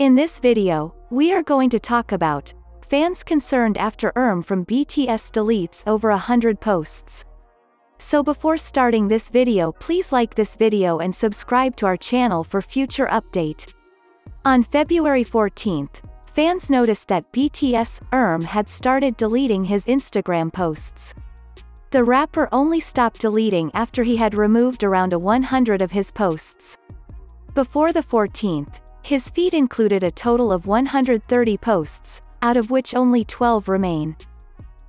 In this video, we are going to talk about fans concerned after ERM from BTS deletes over a hundred posts. So before starting this video please like this video and subscribe to our channel for future update. On February 14th, fans noticed that BTS ERM had started deleting his Instagram posts. The rapper only stopped deleting after he had removed around a 100 of his posts. Before the 14th, his feed included a total of 130 posts, out of which only 12 remain.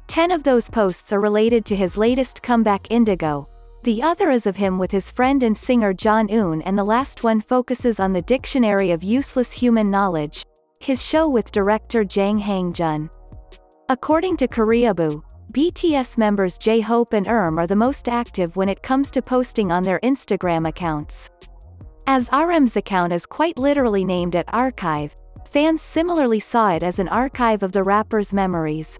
10 of those posts are related to his latest comeback Indigo. The other is of him with his friend and singer John Eun and the last one focuses on the Dictionary of Useless Human Knowledge, his show with director Jang Hang-jun. According to Koreaboo, BTS members J-Hope and ERM are the most active when it comes to posting on their Instagram accounts. As RM's account is quite literally named at Archive, fans similarly saw it as an archive of the rapper's memories.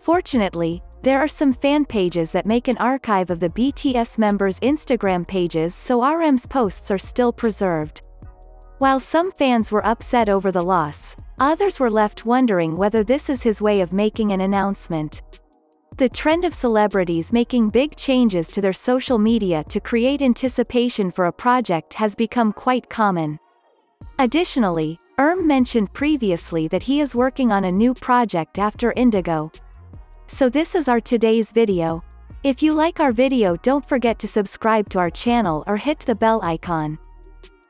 Fortunately, there are some fan pages that make an archive of the BTS members' Instagram pages so RM's posts are still preserved. While some fans were upset over the loss, others were left wondering whether this is his way of making an announcement. The trend of celebrities making big changes to their social media to create anticipation for a project has become quite common. Additionally, ERM mentioned previously that he is working on a new project after Indigo. So this is our today's video. If you like our video don't forget to subscribe to our channel or hit the bell icon.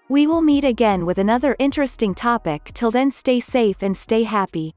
We will meet again with another interesting topic till then stay safe and stay happy.